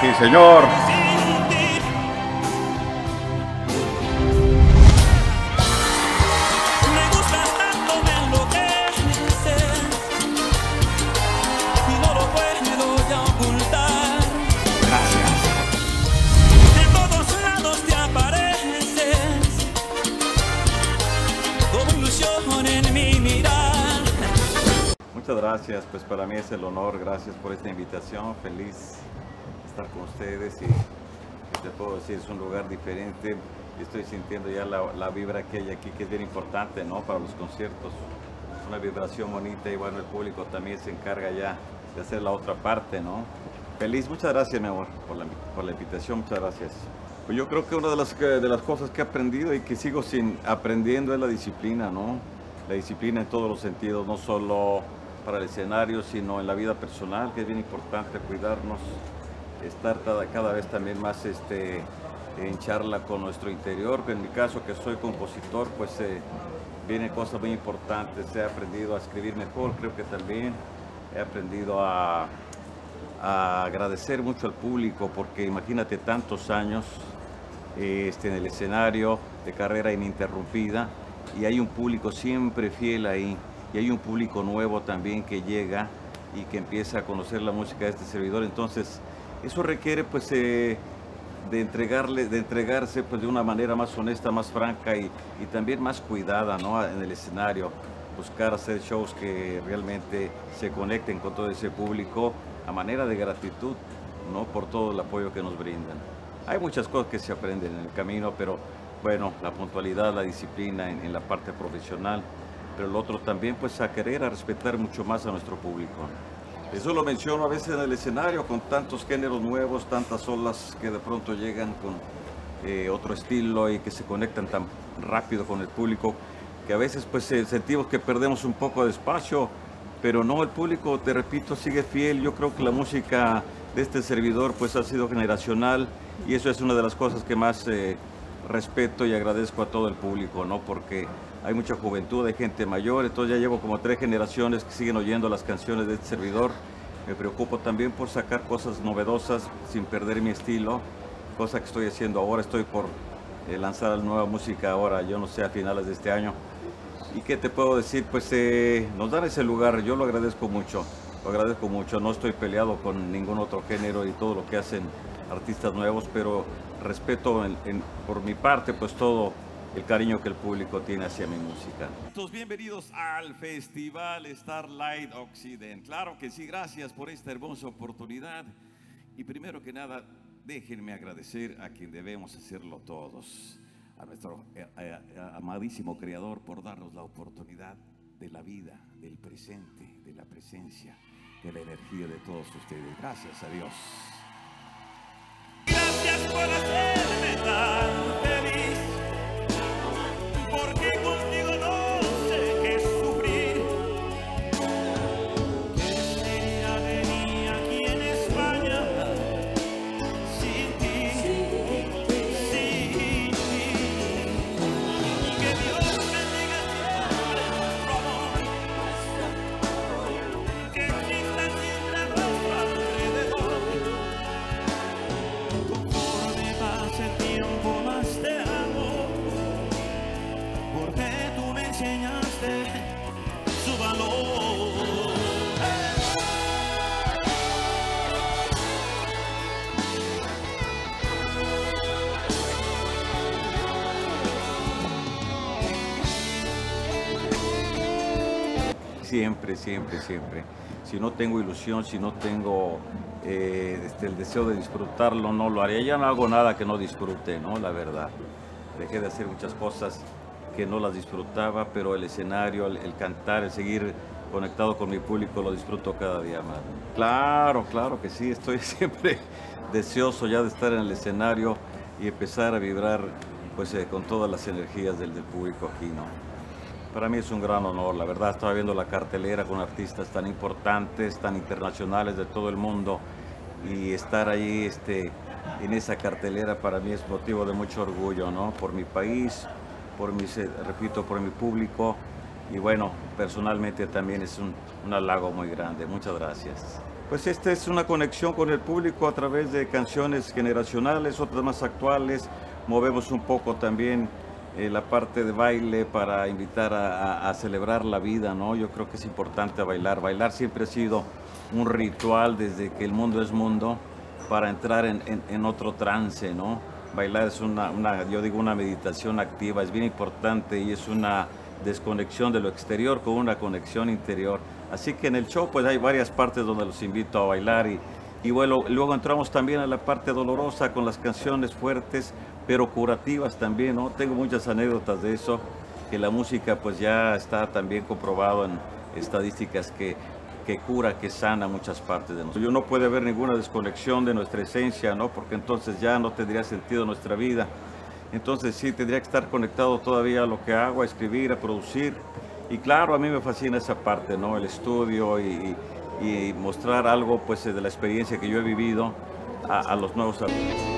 Sí, señor. Me gusta tanto me enloquece y no lo puedo ya ocultar. Gracias. En todos lados te apareces como ilusión en mi mirar. Muchas gracias, pues para mí es el honor, gracias por esta invitación, feliz estar con ustedes y ¿qué te puedo decir, es un lugar diferente estoy sintiendo ya la, la vibra que hay aquí que es bien importante, ¿no? Para los conciertos, una vibración bonita y bueno, el público también se encarga ya de hacer la otra parte, ¿no? Feliz, muchas gracias mi amor por la, por la invitación, muchas gracias. Pues yo creo que una de las, de las cosas que he aprendido y que sigo sin aprendiendo es la disciplina, ¿no? La disciplina en todos los sentidos, no solo para el escenario, sino en la vida personal, que es bien importante cuidarnos, estar cada, vez también más este, en charla con nuestro interior. En mi caso, que soy compositor, pues eh, vienen cosas muy importantes. He aprendido a escribir mejor, creo que también he aprendido a, agradecer mucho al público, porque imagínate tantos años este, en el escenario de carrera ininterrumpida y hay un público siempre fiel ahí y hay un público nuevo también que llega y que empieza a conocer la música de este servidor. Entonces, eso requiere pues eh, de entregarle, de entregarse pues de una manera más honesta, más franca y, también más cuidada ¿no? en el escenario. Buscar hacer shows que realmente se conecten con todo ese público a manera de gratitud, ¿no? Por todo el apoyo que nos brindan. Hay muchas cosas que se aprenden en el camino, pero bueno, la puntualidad, la disciplina en, en la parte profesional, pero lo otro también pues a querer, a respetar mucho más a nuestro público. Eso lo menciono a veces en el escenario con tantos géneros nuevos, tantas olas que de pronto llegan con eh, otro estilo y que se conectan tan rápido con el público que a veces pues eh, sentimos que perdemos un poco de espacio, pero no, el público, te repito, sigue fiel. Yo creo que la música de este servidor pues ha sido generacional y eso es una de las cosas que más eh, respeto y agradezco a todo el público, ¿no? Porque hay mucha juventud, hay gente mayor, entonces ya llevo como tres generaciones que siguen oyendo las canciones de este servidor. Me preocupo también por sacar cosas novedosas sin perder mi estilo, cosa que estoy haciendo ahora. Estoy por eh, lanzar nueva música ahora, yo no sé, a finales de este año. ¿Y qué te puedo decir? Pues eh, nos dan ese lugar, yo lo agradezco mucho, lo agradezco mucho. No estoy peleado con ningún otro género y todo lo que hacen artistas nuevos, pero respeto en- en- por mi parte pues todo el cariño que el público tiene hacia mi música. Bienvenidos al Festival Starlight Occident. Claro que sí, gracias por esta hermosa oportunidad. Y primero que nada, déjenme agradecer a quien debemos hacerlo todos, a nuestro eh, eh, amadísimo Creador por darnos la oportunidad de la vida, del presente, de la presencia, de la energía de todos ustedes. Gracias a Dios. Enseñaste su valor Siempre, siempre, siempre. Si no tengo ilusión, si no tengo eh, este, el deseo de disfrutarlo, no lo haría. Ya no hago nada que no disfrute, ¿no? La verdad. Dejé de hacer muchas cosas que no las disfrutaba, pero el escenario, el, el cantar, el seguir conectado con mi público, lo disfruto cada día más. Claro, claro que sí. Estoy siempre deseoso ya de estar en el escenario y empezar a vibrar pues, eh, con todas las energías del, del público aquí, ¿no? Para mí es un gran honor, la verdad estaba viendo la cartelera con artistas tan importantes, tan internacionales de todo el mundo y estar ahí este, en esa cartelera para mí es motivo de mucho orgullo, ¿no? Por mi país, por mi, repito, por mi público y bueno, personalmente también es un, un halago muy grande. Muchas gracias. Pues esta es una conexión con el público a través de canciones generacionales, otras más actuales. Movemos un poco también eh, la parte de baile para invitar a, a, a, celebrar la vida, ¿no? Yo creo que es importante bailar. Bailar siempre ha sido un ritual desde que el mundo es mundo para entrar en, en, en otro trance, ¿no? Bailar es una, yo digo, una meditación activa, es bien importante y es una desconexión de lo exterior con una conexión interior. Así que en el show pues hay varias partes donde los invito a bailar y, y bueno, luego entramos también a la parte dolorosa con las canciones fuertes, pero curativas también, ¿no? Tengo muchas anécdotas de eso, que la música pues ya está también comprobado en estadísticas que, que cura, que sana muchas partes de nosotros. Yo no puede haber ninguna desconexión de nuestra esencia, ¿no? Porque entonces ya no tendría sentido nuestra vida. Entonces sí, tendría que estar conectado todavía a lo que hago, a escribir, a producir. Y claro, a mí me fascina esa parte, ¿no? El estudio y, mostrar algo pues de la experiencia que yo he vivido a, a los nuevos artistas.